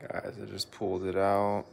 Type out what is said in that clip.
Guys, I just pulled it out.